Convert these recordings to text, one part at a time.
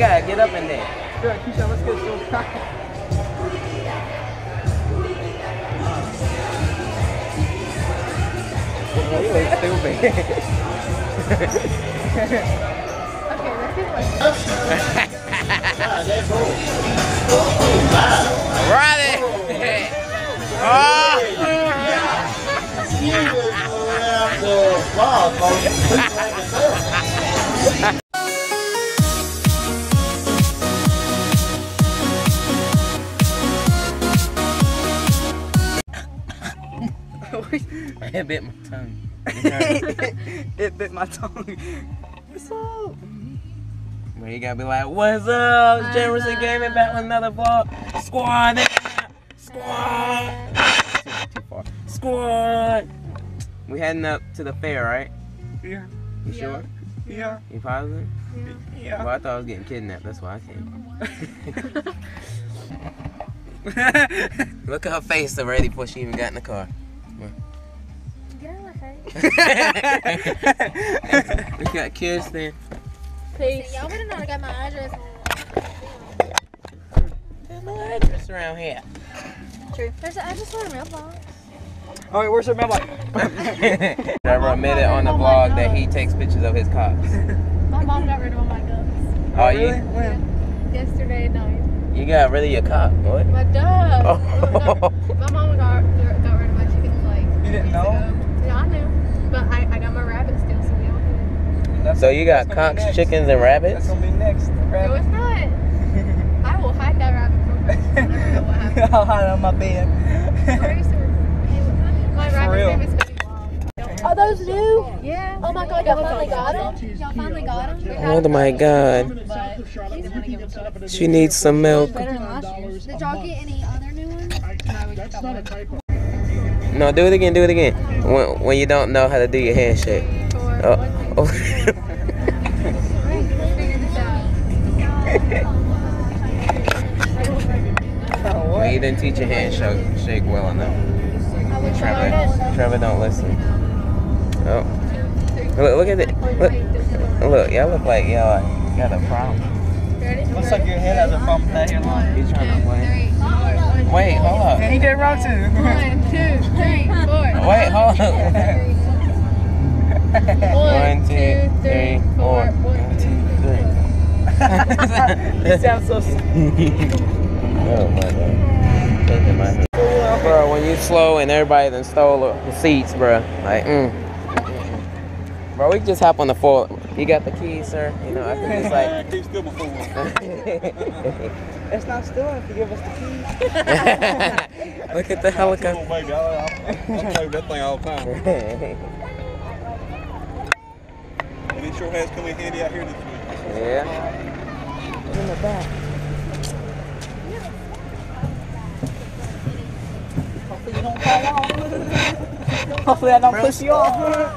gotta get up in there. Good, Keisha, let's get so You look stupid. Okay, let's do one. Riley! Oh! I bit my tongue. it bit my tongue. What's up? Well, you gotta be like, what's up? It's Jamerson Gaming back with another vlog. Squad! Squad! Too far. Squad! We heading up to the fair, right? Yeah. You sure? Yeah. You positive? Yeah. Well, I thought I was getting kidnapped. That's why I came. Look at her face already before she even got in the car. Get out of my face. we got kids there. Peace. Y'all would have known I got my address. There's no address around here. True. There's an address on a mailbox. All right, where's her mailbox? Trevor admitted on the oh vlog that he takes pictures of his cops. My mom got rid of all my guns Oh, really? you When? yesterday night. you got rid of your cop? What? My dad. Oh. my mom got, got rid of my chickens like. You didn't know? ago. Yeah, I knew. But I, I got my rabbits still, so we all good. So you got that's cocks, chickens, and rabbits? That's rabbits? gonna be next. No, Rabbit. it's not. I will hide that rabbit from her. I never know what happened. I'll hide on my bed. Where is her? My For real. rabbit's name is Baby Are those new? Yeah. Oh my god, y'all finally got them? Y'all finally got him? Oh my god. She didn't want to give them to us. She needs some milk. Better than last year. Did y'all get any other new ones? No, we just got one. No, do it again, do it again. When, when you don't know how to do your handshake. Oh. oh. Figure this out. well, you didn't teach your handshake shake well enough. Trevor, Trevor don't listen. Oh. Look, look at it. Look, look, y'all look like y'all got a problem. Ready? Looks like your head has a bump in that hairline. He's trying to play. Wait, hold up. And he did wrong too. One, two, three, four. Wait, hold up. One, two, three, four. One, two, three. you sound so stupid. Oh my god. Look at my Bro, when you slow and everybody then stole the seats, bro. Like, mm. Bro, we just hop on the floor. You got the keys, sir? You know, I can just like. Keep still before. It's not stealing if you give us the keys. Look at the helicopter. baby. I, I, I play with that thing all the time. And these short hats come in handy out here this week. yeah. In the back. Hopefully you don't fall off. Hopefully I don't push you off.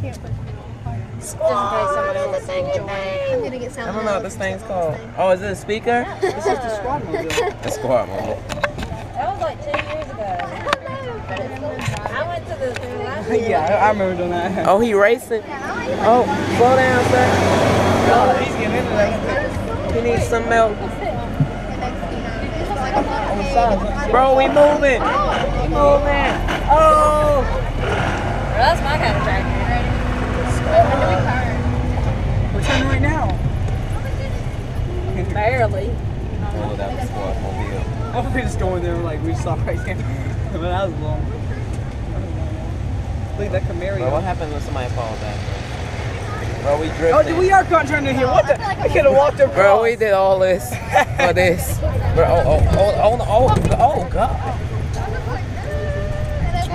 There's a belly, so you can't push me apart. Just in case someone else. I'm gonna get I don't know what this thing's called. Oh, is it a speaker? This is the squad mobile. A squad mobile. That was like two years ago. I went to the last yeah, I, I remember doing that. Oh, he racing? Oh, slow down, sir. Oh, he's getting into that. He needs some milk. On the side. Bro, we moving. We moving. Oh. That's my kind of tractor. We're turning right now. Barely. Oh, that was squad mobile. Oh, we just going there like we saw right there. but that was long. Look at that Camaro. Bro, what happened when somebody falls down? Bro, we drifting. Oh, dude, we are caught turning here. What the? I could have walked across. Bro, we did all this for this. Bro, oh, oh, oh, oh, oh, oh, God.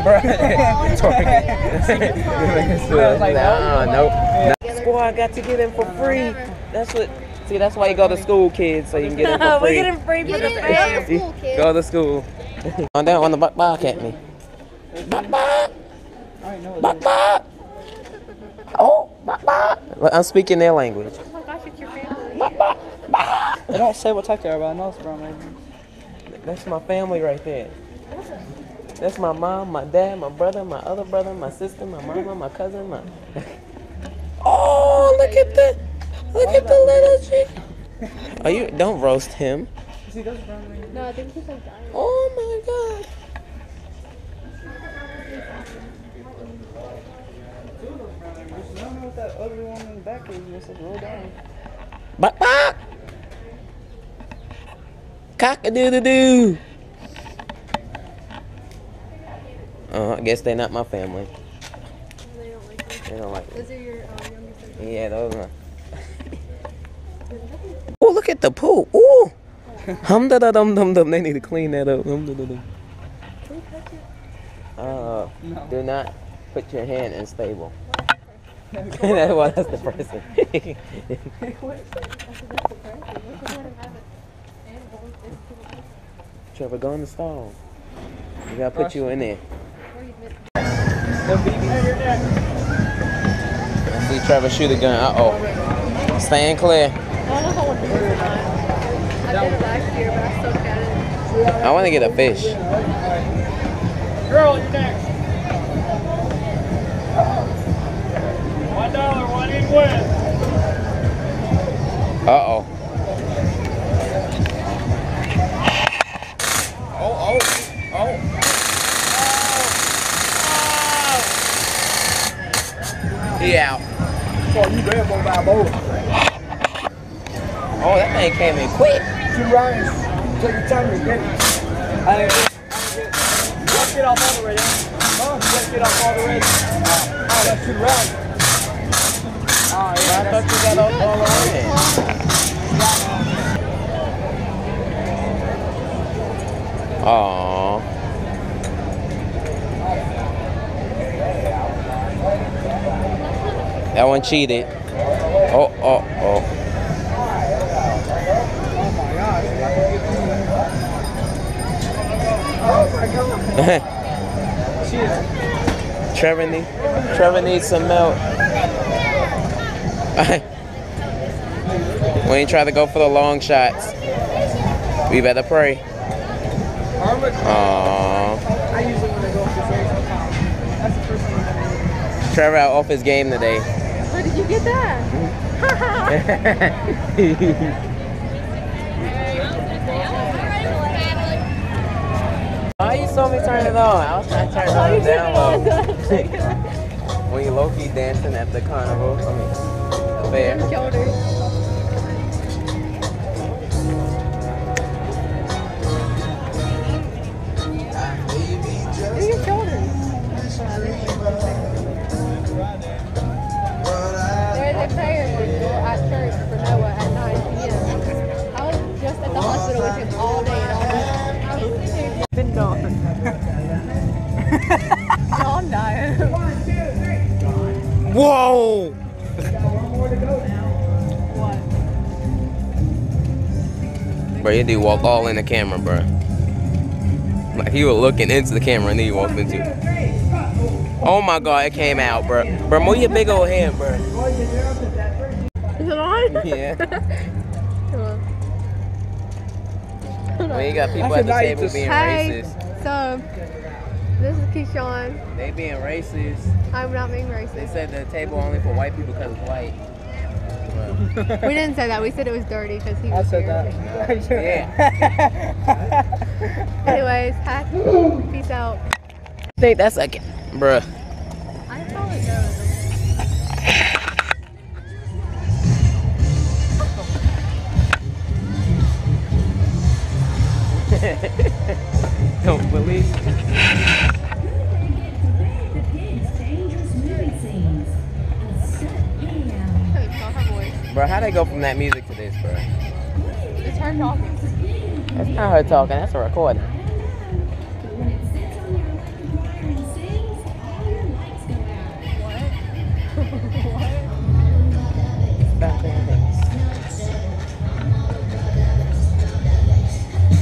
Bro, like, uh, nope. No. Squad got to get in for free. That's what. See, that's why you go to school, kids, so you can get in for free. we free. get him free for Get the in, fair. go to school, kid. Go to school. On down on the buck bark at me. Buck bark, I already buck bark. Oh, buck bark. I'm speaking their language. Oh my gosh, it's your family. Buck bark, bark. They don't say what type they are, but I know it's brown lady. That's my family right there. That's my mom, my dad, my brother, my other brother, my sister, my mama, my cousin, my. Oh, look at the, look at the little chicken. Are you? Don't roast him. No, I think he's like dying. Oh my god. I don't know what that ugly the back is. Just like roll down. Bop bop. Cock a doo doo doo. Uh, I guess they're not my family. They don't like you. They don't like me. Those are your um, younger siblings. Yeah, those are. oh, look at the pool. Ooh. Hum da da dum dum dum. They need to clean that up. Hum da da dum. Uh, No. do not put your hand in stable. that's why that's the person. Trevor, go in the stall. We gotta put you in there. The BB. I see Trevor shoot a gun. Uh oh. Stand clear. I don't know if I want to do it or not. I did it last year, but I still got it. I want to get a fish. Girl, you're next. One dollar, one in win. Uh. Oh, You bad boy by boy. Oh, that thing came in quick. Two rounds. Take your time to get it. I didn't get, I didn't get. You gotta get off all the way, huh? Gotta get off all the way. Uh, oh, that's two rounds. Oh, yeah, I thought you got off all the way. Aww. That one cheated. Oh, oh, oh. Trevor, need, Trevor needs some milk. when you try to go for the long shots, we better pray. Aww. Trevor out off his game today. Where did you get that? Why you saw me turn it on? I was trying to turn it on down low. when you low-key dancing at the carnival, I mean, the fair. At the hospital with him all day and all night. Been gone. No, I'm dying. Whoa! What? Bro, you did walk all in the camera, bro. Like he was looking into the camera and then you walked into it. Oh my god, it came out, bro. Bro, move your big old hand, bro. Is it on? Yeah. Come on. When you got people at the table this. being Hey. racist. So, this is Keishawn. They being racist. I'm not being racist. They said the table only for white people because it's white. We didn't say that. We said it was dirty because he was I said here. that. Anyways, hack. Peace out. I think that's like, bruh. Don't believe. Hey, it's not her voice. Bro, how they go from that music to this, bro? It's her talking. That's not her talking, that's a recording.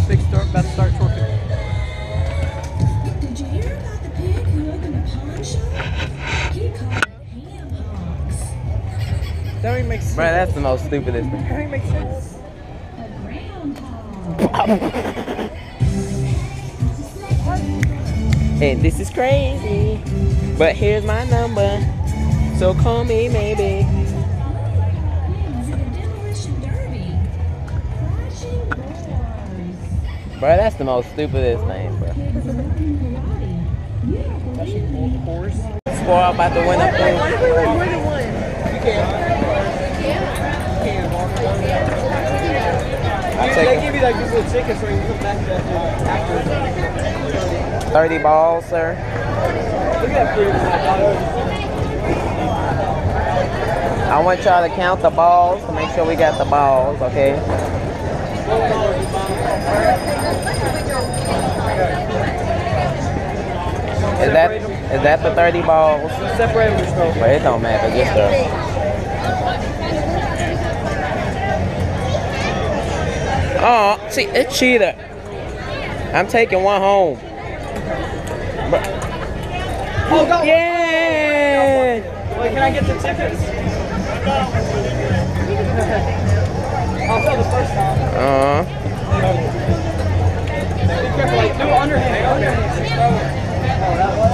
Big start, about to start ain't make sense. Bro, that's the most stupidest thing. That ain't sense. And this is crazy, but here's my number, so call me maybe. Bro, that's the most stupidest thing, bro. Spoiled about the winner. Wait, wait, wait. You can't. They give you like this little chicken so you come back after. 30 balls, sir. Look at that. I want y'all to count the balls to make sure we got the balls, okay? Is that is that the 30 balls? Separate with the Well, it don't matter, just the. Oh, see, it's cheater. I'm taking one home. Oh, go. Yeah! Wait, can I get the tickets? I'll tell the first time. Uh, careful, like, underhand, underhand. Oh, that one?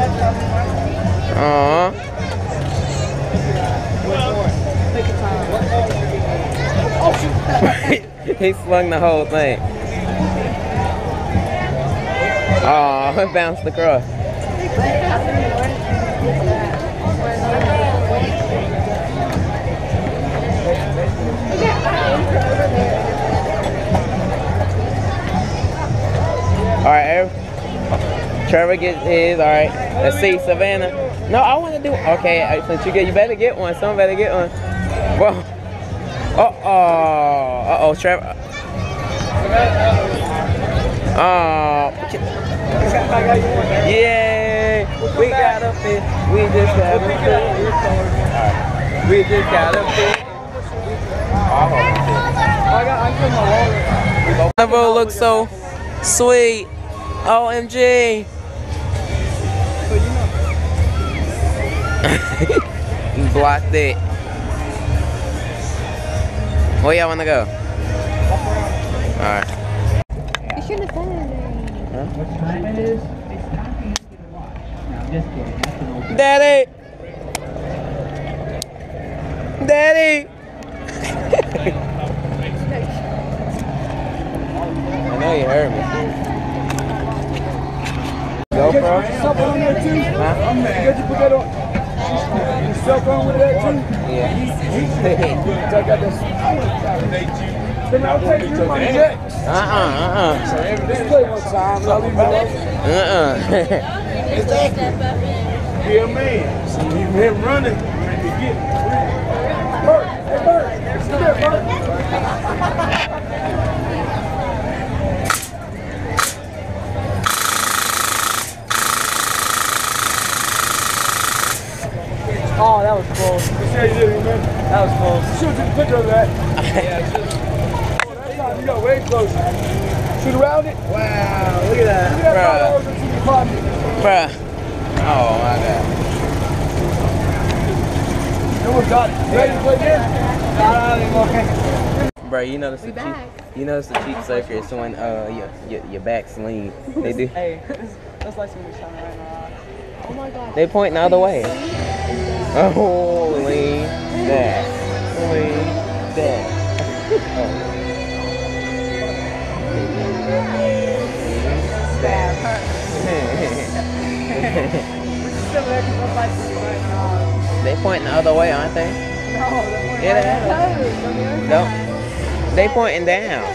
uh. Take he slung the whole thing. Oh, it bounced across. All right. Trevor gets his. All right. Let's see, Savannah. No, I want to do. Okay, uh, since you get, you better get one. Someone better get one. Well. Uh oh. Uh oh, Trevor. Oh. Yay! We got a fish. We just got a fish. We just got a wallet. Never looks so sweet. OMG. Blocked it. Where y'all wanna go? Alright. You shouldn't have said anything. What time it is? It's time for you to get a watch. No, I'm just kidding. That's an old Daddy! Daddy! I know you heard me. Get your GoPro? cell phone on? Huh? You. Cell phone with that too? Yeah. This. Then I'll take money next. uh-uh, uh-uh. Just play one time. Leave you. Uh-uh. Be a man. See him running. You get Bert, hey Bert. Come here, Bert. Oh, that was close. What's that you doing, man? That was close. Shoot, take a picture of that. Oh, that's not, you got way closer. Shoot around it. Wow, look at that. Look at that Bruh. five dollars in your pocket. Bruh. Oh my god. No one got it. Ready to play again? Not anymore. Bro, you notice the We cheap back. you notice the cheap sucker is when uh your, your your back's lean. They do Hey, that's like some shine right now. Oh my god. they point the other way. Lean that. Lean that. Oh. they pointing the other way, aren't they? Yeah, they are. No. They pointing down.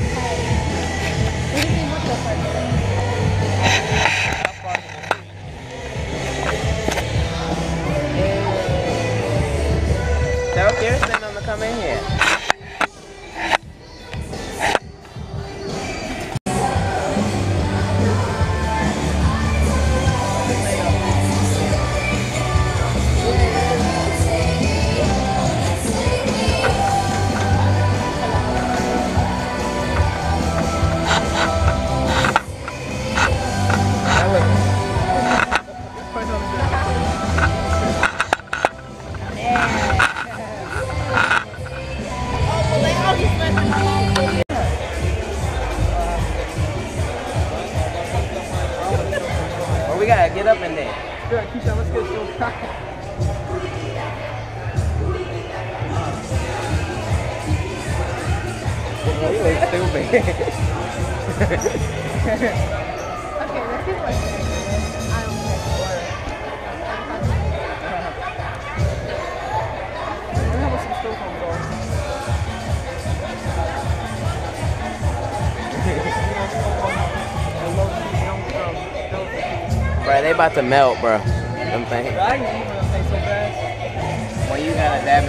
Tell Kirsten them to come in here. You look stupid. Okay, there's people like I don't Bro, they about to melt, bro. Them things. I can eat them things so fast. When you got a damn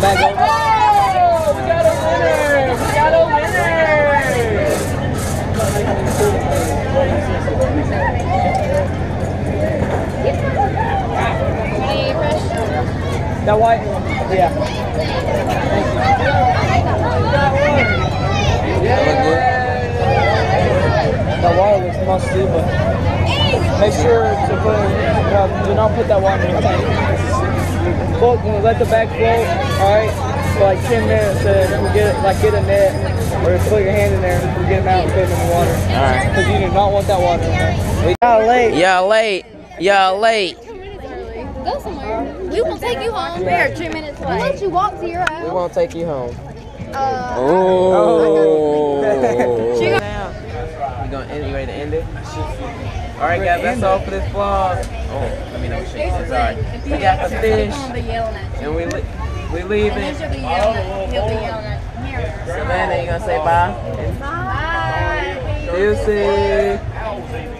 back over. Oh, we got a winner! We got a winner! That white? Yeah. That water looks musty, but make sure to put, uh, do not put that water in your tank. Float, let the bag float, alright, for like 10 minutes and we get like get a net or put your hand in there and get them out and put them in the water. Alright. Because you do not want that water in there. We got late. Y'all late. Y'all late. Two minutes early. Go somewhere. We will take you home. We are two minutes We'll let late. you walk to your house. We won't take you home. Uh, Oh. She You gonna end, you ready to end it? Alright guys, that's all for this vlog. Oh, let me know shit. Sorry. We got the fish He'll be yelling at you. and we li- we And then leaving. she'll be yelling at He'll be yelling at Here. Savannah, you gonna say bye? Bye. Deuces.